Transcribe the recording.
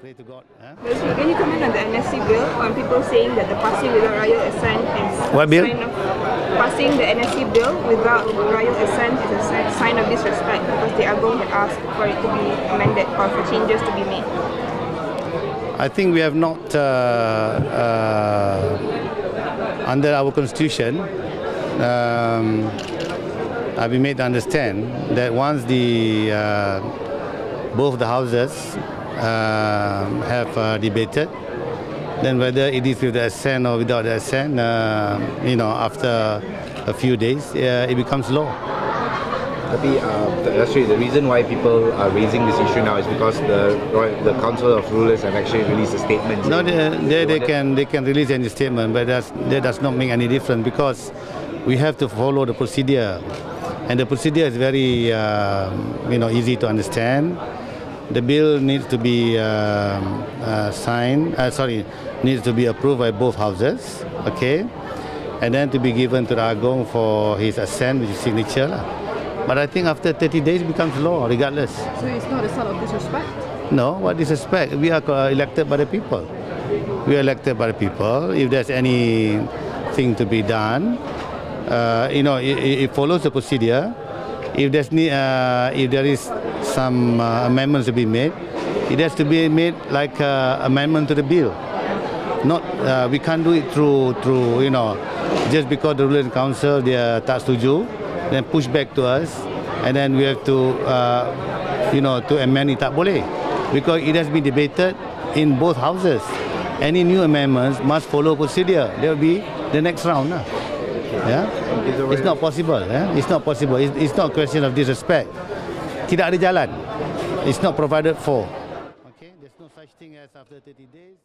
pray to God. eh? Can you comment on the NSC bill on people saying that the passing without royal assent is What bill? sign of passing the NSC bill without royal assent is a sign of disrespect because they are going to ask for it to be amended or for changes to be made. I think we have not, uh, uh, under our constitution, um, I've been made to understand that once the uh, both the houses have uh, debated, then whether it is with the assent or without the assent, uh, you know, after a few days, uh, it becomes law. Tapi uh, actually the reason why people are raising this issue now is because the the Council of Rulers have actually released a statement. No, they, they, they can they can release any statement, but that's, that does not make any difference because we have to follow the procedure, and the procedure is very um, you know easy to understand. The bill needs to be um, uh, signed. Uh, sorry, needs to be approved by both houses. Okay, and then to be given to the Agong for his assent, which is signature. lah. But I think after 30 days it becomes law, regardless. So it's not a sort of disrespect? No, what disrespect? We are elected by the people. We are elected by the people. If there's anything to be done, uh, you know, it, it it follows the procedure. If there's need, uh, if there is some uh, amendments to be made, it has to be made like uh, amendment to the bill. Not, uh, we can't do it through through you know, just because the ruling council they are tak setuju, then push back to us, and then we have to, uh, you know, to amend it tak boleh, because it has been debated in both houses. Any new amendments must follow procedure. There will be the next round. Lah. Yeah, it's not possible. Yeah? It's not possible. It's, it's not a question of disrespect. Tidak ada jalan. It's not provided for. Okay, there's no such thing as after 30 days.